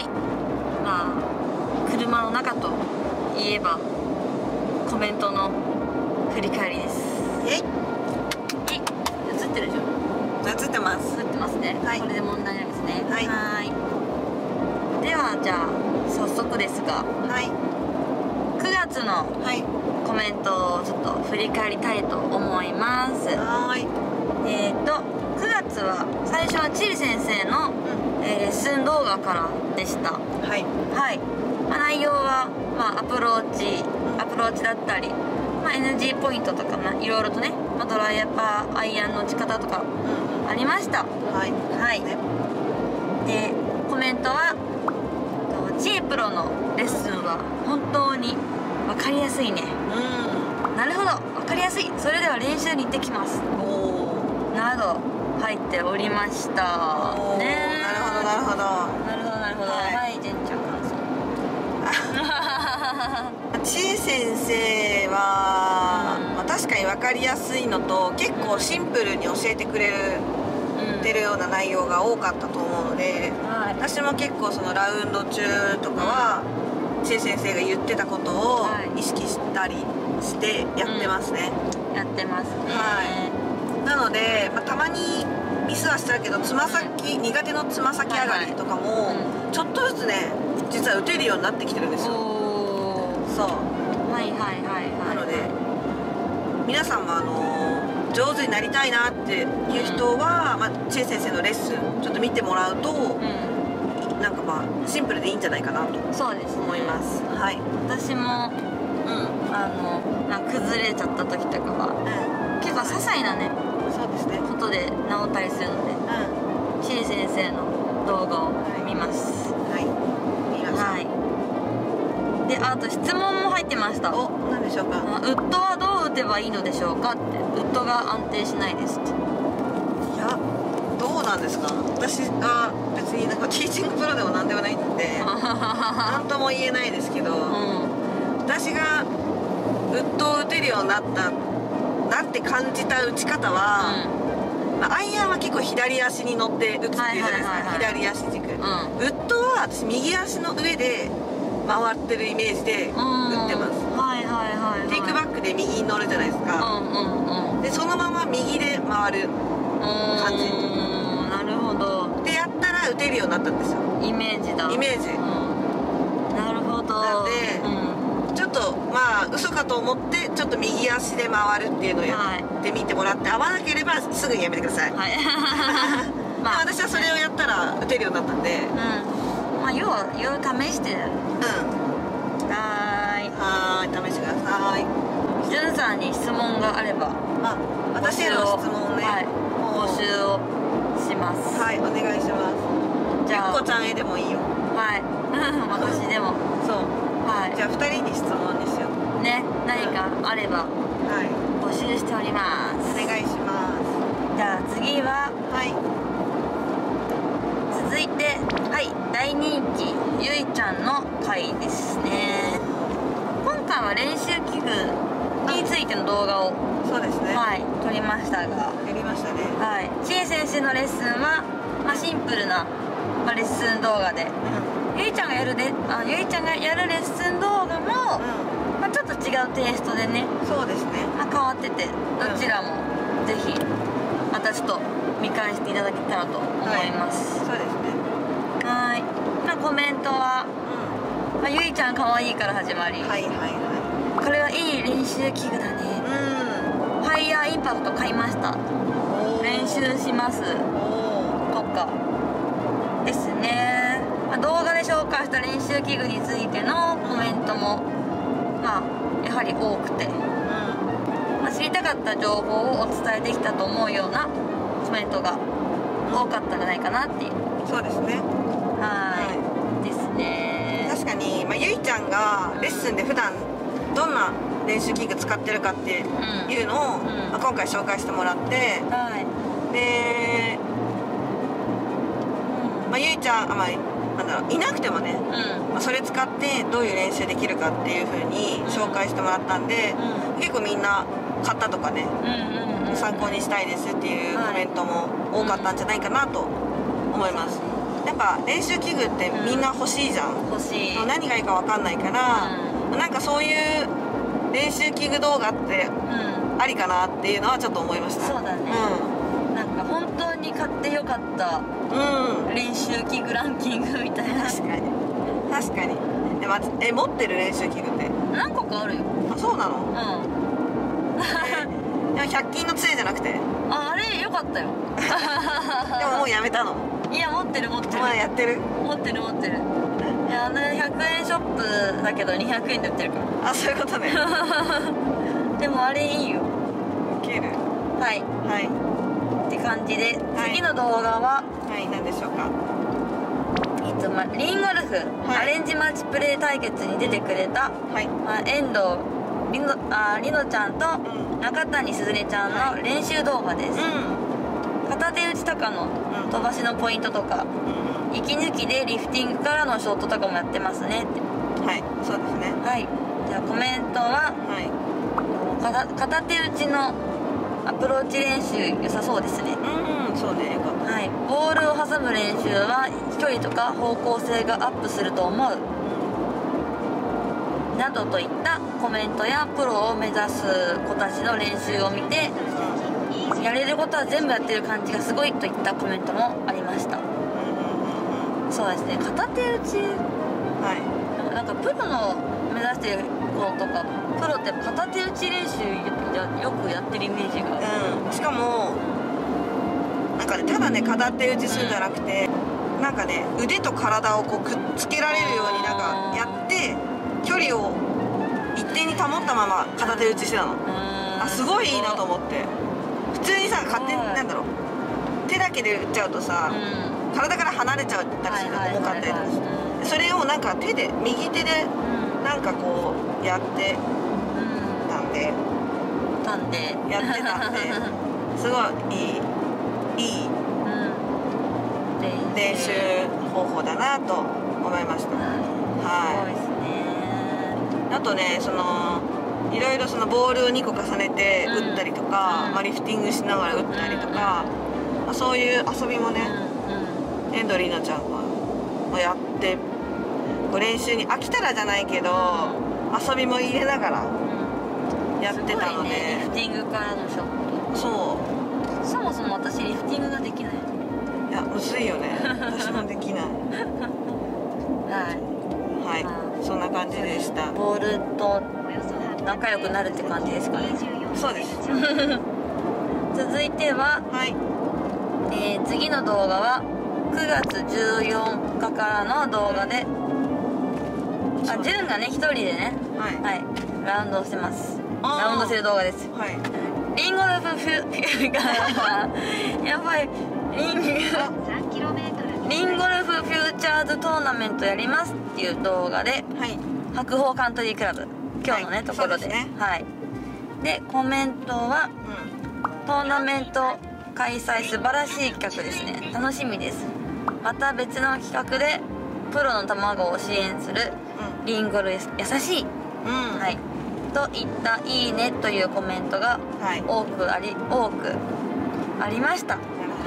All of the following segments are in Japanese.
はい。まあ車の中といえばコメントの振り返りです。え？いえ？映ってるでしょ映ってます。映ってますね、はい。これで問題ないですね。はい。ではじゃあ早速ですが。はい。9月のはい。コメントをちょっと振り返りたいと思います。はーい。えっ、ー、と9月は最初はチエ先生の、うえーレッスン動画からでした。んはい。はい、まあ、内容は、まあ、アプローチアプローチだったり、まあ、NG ポイントとか、まあ、いろいろとね、まあ、ドライヤーパーアイアンの打ち方とかうん。ありました。はい。はい。ね。でコメントはとチエプロのレッスンは本当に分かりやすいね。うなるほど。分かりやすい。それでは練習に行ってきます。んおおなど入っておりました。ね。なるほどなるほど。なるほどなるほど。はい。はいジェンちゃん感想ちえ先生は、うん。まあ、確かに分かりやすいのと結構シンプルに教えてくれるうんてるような内容が多かったと思うのではい。私も結構そのラウンド中とかはちえ先生が言ってたことをはい。意識したりしてやってますね、やってますね。はなので、まあ、たまにミスはしたけどつま先苦手のつま先上がりとかもうちょっとずつね実は打てるようになってきてるんですよ。そう。はいはいはいはい。なので皆さんもあの上手になりたいなっていう人は、まあ、知恵先生のレッスンちょっと見てもらうとうん。なんかまあシンプルでいいんじゃないかなとそうですね。思います。はい。私もうん。あの崩れちゃった時とかは結構些細なねことで治ったりするのでチリ先生の動画を見ます。はい。はい。であと質問も入ってました。お何でしょうか。あウッドはどう打てばいいのでしょうかって。ウッドが安定しないですって。いやどうなんですか。私は別になんかティーチングプロでも何でもないんで 何とも言えないですけど、う私がウッドを打てるようになったなって感じた打ち方は、んまあアイアンは結構左足に乗って打つっていうじゃないですか、左足軸、うん。ウッドは私右足の上で回ってるイメージでうん。打ってます、はいはいはいはい。テイクバックで右に乗るじゃないですか、うんうんうん。でそのまま右で回る感じ。うんなるほど。でやったら打てるようになったんですよ。イメージだ。イメージうんなるほどなんでうんちょっとまあ嘘かと思ってちょっと右足で回るっていうのをやってみてもらって合わなければすぐにやめてください、はい。まあ、まあ私はそれをやったら打てるようになったんで。うん。まあ要は要試して。るうん。はーい。はーい。試してください。じゅんさんに質問があれば。あ私への質問ね。はい。募集をします。はいお願いします。じゃあ。ゆっこちゃんへでもいいよ。はい。私でも。そう。はじゃあ2人に質問ね何かあればはい。募集しております。お願いしまじゃあ次はすはい。続いてはい大人気ゆいちゃんの回ですね。今回は練習器具についての動画をそうですね、はい撮りましたが。やりましたね。はい。千恵先生のレッスンは、まあ、シンプルな、まあ、レッスン動画で。ゆいちゃんがやるであゆいちゃんがやるレッスン動画も、うまあ、ちょっと違うテイストでね、んそうですね。まあ、変わっててどちらもぜひまたちょっと見返していただけたらと思います。そうですね。はい。まあコメントは、うまあ、ゆいちゃん可愛いから始まり、んはいはいはこれはいい練習器具だね。いうん。ファイヤーインパクト買いました。練習します。おとかですね、まあ、動画で紹介した練習器具についてのコメントもまあやはり多くて、ーまあ、知りたかった情報をお伝えできたと思うようなコメントが多かったんじゃないかなっていう。うんそうですね。はい。ですね。確かに、まあ、ゆいちゃんがレッスンで普段どんな練習器具使ってるかっていうのを、ん。まあ、今回紹介してもらって。はい。で、まあ、ゆいちゃんあ、まあ、なんだろういなくてもね、それ使ってどういう練習できるかっていう風に紹介してもらったんで、結構みんな買ったとかね参考にしたいですっていうコメントも多かったんじゃないかなと思います。でやっぱ練習器具ってみんな欲しいじゃん、欲しい。何がいいか分かんないから、なんかそういう練習器具動画ってうん。ありかなっていうのはちょっと思いました。そうだね。なん。かに買ってよかった練習器具ランキングみたいな。確かに。確かに。でもえ持ってる練習器具って？何個かあるよ。あそうなの？うん。でも100均の杖じゃなくて？でああれよかったよ。ももうやめたの？いや持ってる持ってる。まだやってる？持ってる持ってる。いやあの100円ショップだけど200円で売ってるかあそういうことね。ら でもあれいいよ。ウケる。はい。はいって感じではい。次の動画は、はい何でしょうか。えっとまあ、リンゴルフ、はい。アレンジマッチプレー対決に出てくれた、はい。まあ、遠藤りのありのちゃんとうん。中谷すずねちゃんはの練習動画です、う片手打ちとかのん。飛ばしのポイントとかうん。息抜きでリフティングからのショットとかもやってますね。ってはい。そうですね。はい。じゃあコメントははい。片片手打ちのアプローチ練習良さそうですね。うんそうねよかっはい。ボールを挟む練習は飛距離とか方向性がアップすると思う。などといったコメントやプロを目指す子たちの練習を見てやれることは全部やってる感じがすごいといったコメントもありました。そうですね。片手打ち。はい。なんかプロの目指してる子とかプロって片手打ち練習よよくやってるイメージが。うん、しかもなんかねただね片手打ちするんじゃなくて、なんかね腕と体をこうくっつけられるようになんかやって距離を一定に保ったまま片手打ちしてたの。あすごいいいなと思って。普通にさ勝手にはい。なんだろう。手だけで打っちゃうとさ、うん。体から離れちゃったりするはいはい重かったりとかそれをなんか手で右手でうんなんかこうやってたんでやってたんで すごいいいいいうん練習方法だなと思いました。はい。ね。あとねそのいろいろそのボールを2個重ねてうん打ったりとか、うん。まあ、リフティングしながら打ったりとか、まあ、そういう遊びもね、うんエンドリーナちゃんはまあやってこう練習に飽きたらじゃないけど、遊びも入れながらうんやってたので、ねリフティングからのショッそトそもそも私リフティングができない。ういやむずいよね。私もできない。はい。はい。そんな感じでした。ボールと仲良くなるって感じですかね。そうです。続いては、はい。えー次の動画は9月14日からの動画であジュンがね一人でねはい。はいラウンドをしてますラウンドしてる動画です。はい。リンゴルフフュフュがやばい。リンリンゴルフフューチャーズトーナメントやりますっていう動画ではい。白鵬カントリークラブ。今日のね、はい。ところで。そうですね。はい。でコメントはうトーナメント開催素晴らしい企画ですね。楽しみです。また別の企画でプロの卵を支援するん。リンゴル優しい、うんうん。はいといった「いいね」というコメントがはい。多くあり多くありました。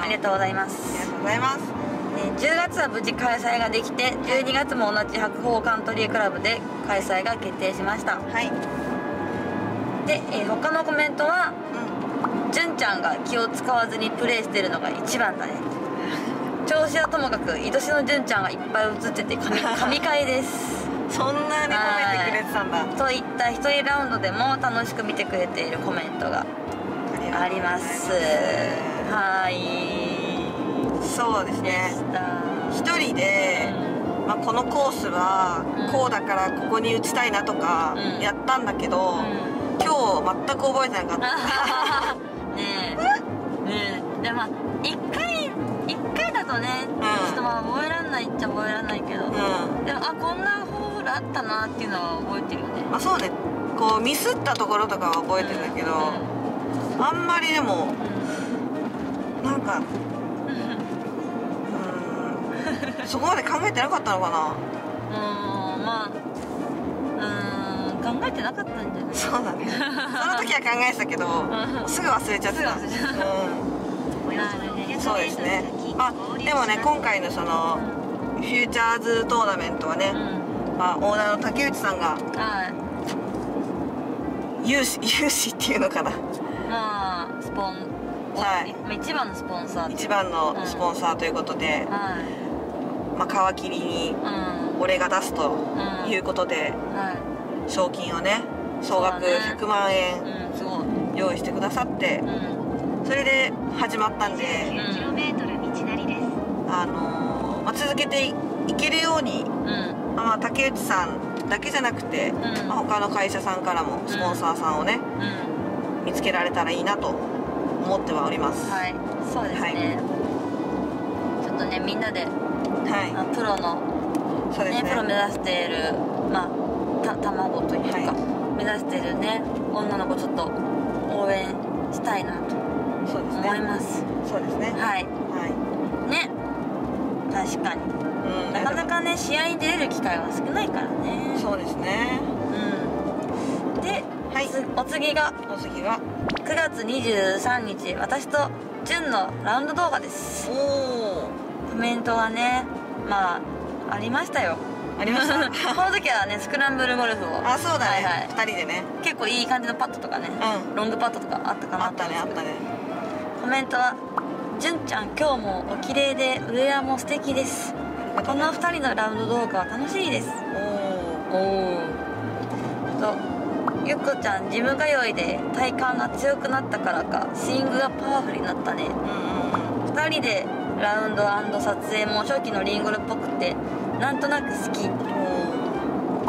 ありがとうございまありがすとうございます。えー10月は無事開催ができて12月も同じ白鵬カントリークラブで開催が決定しました。はい。で、えー他のコメントはう純ちゃんが気を使わずにプレーしてるのが一番だね。調子はともかく愛しの純ちゃんがいっぱい映ってて神 神回です。んそんなに褒めてくれてたんだ。とい。った一人ラウンドでも楽しく見てくれているコメントがあります。はい。でそうですね。した。一人で、まあ、このコースはうん。こうだからここに打ちたいなとかうん。やったんだけど、うん。今日全く覚えてなかった。ねえ。ねえ。でまあ一回一回だとね、ん。ちょっとまあ覚えらんないっちゃ覚えらんないけど、うん。でもあこんなホールあったなっていうのは覚えてるよね。まあそうね。こうミスったところとかは覚えてるんだけど、あんまりでもなんかうん。そこまで考えてなかったのかな。うんうんまあうん考えてなかったんじゃない？そうだね。その時は考えてたけどん。すぐ忘れちゃってた。うん。そうですね。まあでもね今回のそのフューチャーズトーナメントはね、うん。まあ、オーナーの竹内さんが。はい。有志有志っていうのかな。まあスポンはい。まあ一番のスポンサー一番のスポンサーということで、はい。まあ、皮切りにうん。俺が出すとうん。いうことではい。賞金をね総額そうだね。100万円うんすごい。用意してくださってうん。それで始まったんで、10km 道なりです。あのーまあ、続けていけるように、うんまあ、竹内さんだけじゃなくて、ん。まあ、他の会社さんからもスポンサーさんをね、うん。見つけられたらいいなと思ってはおります。はい。そうですね。ちょっとねみんなではい、あプロのそうですね。ねプロ目指しているまあた卵というか、はい。目指しているね女の子ちょっと応援したいなとそうですね。思います。そうですね。はい。はね確かに。い。うん、なかなかね試合に出れる機会は少ないからね。そうですね。うん。で、はい。つお次が。お次は、9月23日私と純のラウンド動画です。おお、コメントがねまあありましたよ。ありました？この時はねスクランブルゴルフを。あ、そうだね。はいはい。二、人でね。結構いい感じのパットとかね、うん。ロングパットとかあったかなあったね、あったね。コメントは「純ちゃん今日もお綺麗でウェアも素敵です。この2人のラウンド動画は楽しいです」おお、おおとゆっこちゃんジム通いで体幹が強くなったからかスイングがパワフルになったね。うんうんうん。2人でラウンド撮影も初期のリンゴルっぽくてなんとなく好き。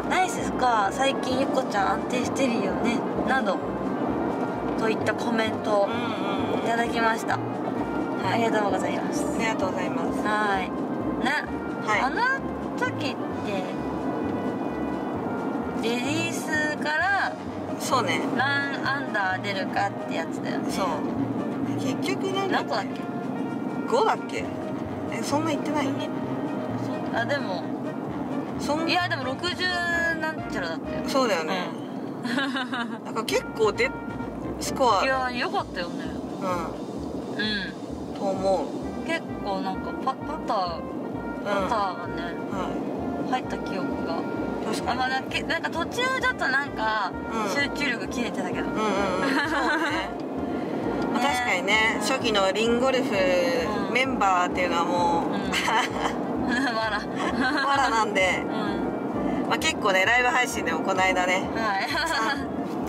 ナイススコア最近ゆっこちゃん安定してるよね。などといったコメントをうんうんうん。いただきました、ありがとうございます。ありがとうございます。はい。ね、はい。あの時ってレディースからそうね。ランアンダー出るかってやつだよね。そう。結局何何個だっけ？5だっけ？えそんな言ってないそあでも。そんいやでも60なんちゃらだったよ。そうだよね、なん。か結構でスコア。いやよかったよね。ううんんと思う結構なんかパパターうん。パターがね、は入った記憶が。い確かに。あまあなんかなんか途中ちょっとなんかうん。集中力切れてたけど、うんうんうん。そうね。まあ ね。確かにね初期のリンゴルフうん。メンバーっていうのはもう、うん。わら。まだなんで、うん。まあ、結構ねライブ配信でもこの間ねはい。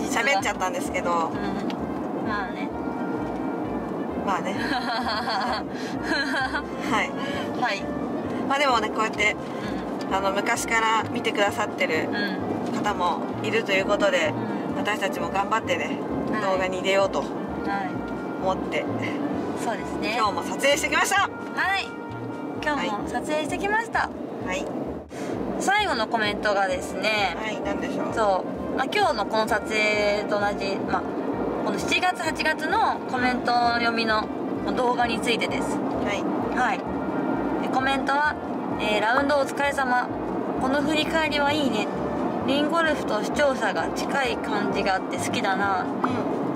喋っちゃったんですけどうんまあね。はい。はい。まあでもねこうやってあの昔から見てくださってるうん。うん方もいるということでうん。私たちも頑張ってねはい。動画に出ようとはい。思ってそうですね。今日も撮影してきました。はい。今日も撮影してきました、はい。最後のコメントがですねはい何でしょう。そう、まあ、今日のこの撮影と同じ、まあ、この7月8月のコメント読みの動画についてです。はい。はい。でコメントは、えーラウンドお疲れ様。この振り返りはいいね。リンゴルフと視聴者が近い感じがあって好きだな。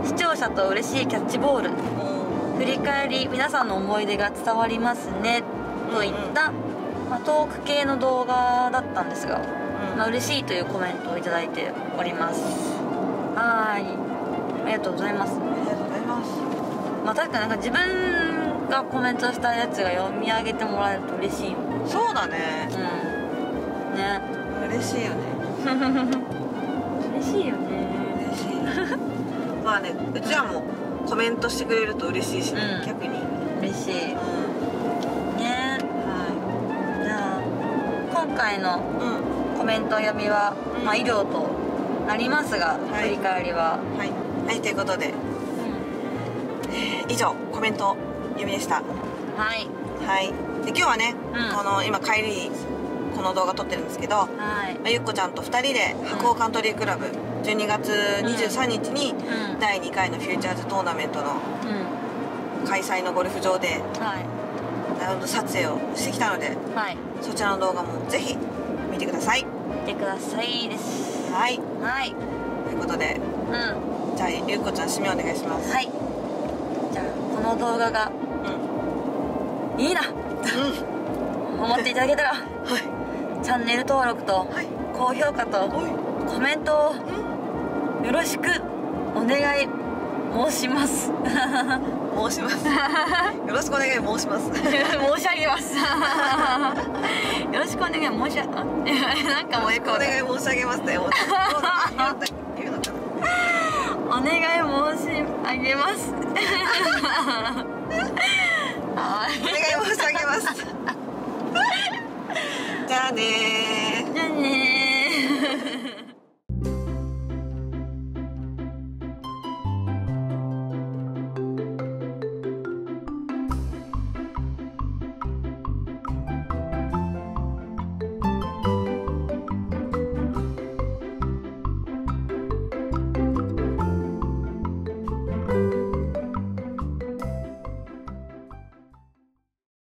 う視聴者と嬉しいキャッチボール。ん。お振り返り皆さんの思い出が伝わりますね。といった、まあ、トーク系の動画だったんですが、うん。まあ、嬉しいというコメントをいただいております。はーいありがとうございます。ありがとうございます。まあ確かになんか自分がコメントしたやつが読み上げてもらえると嬉しいよそうだね。うん。ね。嬉しいよね。嬉しいよね。嬉しい。まあねうちはもうコメントしてくれると嬉しいしね、うん。逆に。嬉しい。ね。はじゃあ今回のいうん。コメント読みは、うん。まあ以上となりますが、はい。振り返りは、はい、はい、ということで。以上コメント読みでした。はい。はい。で今日はね、うん。この今帰りにこの動画撮ってるんですけど、まはい。あゆっこちゃんと2人で白鸚カントリークラブ12月23日にうん。第2回のフューチャーズトーナメントのうん。開催のゴルフ場ではい。ラウンド撮影をしてきたのではい。そちらの動画もぜひ見てください見てくださいですはいはいということでうんじゃあゆっこちゃん締めお願いします。はい。じゃあこの動画がうん。いいな。うん。思っていただけたらはい。チャンネル登録とはい。高評価とコメントをうん。よろしくお願い申します。申します。よろしくお願い申します。申し上げます。よろしくお願い申し上げなんかもうお願い申し上げますねお願い申し上げます。お願い申し上げます。じゃあねー。